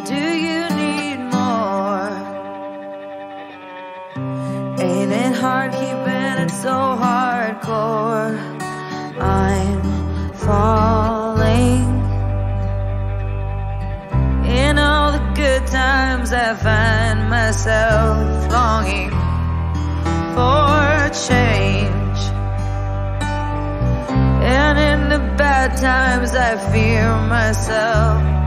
Or do you need more? Ain't it hard keeping it so hardcore? I'm falling. In all the good times, I find myself longing for change. And in the bad times, I fear myself.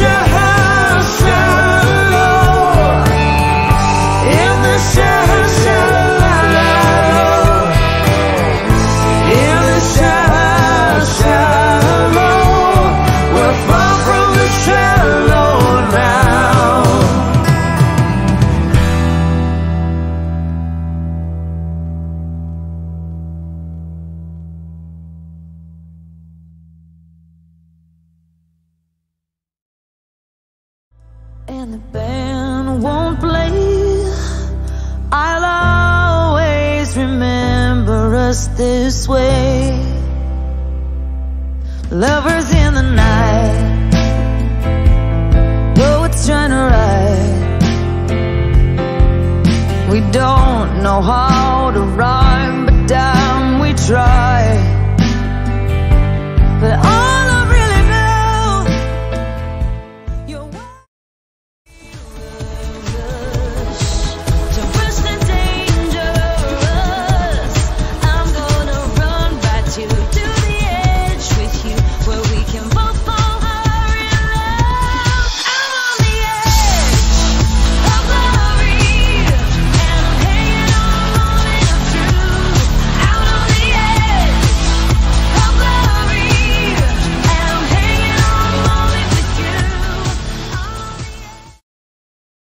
In and the band won't play. I'll always remember us this way. Lovers in the night, poets trying to write. We don't know how to write.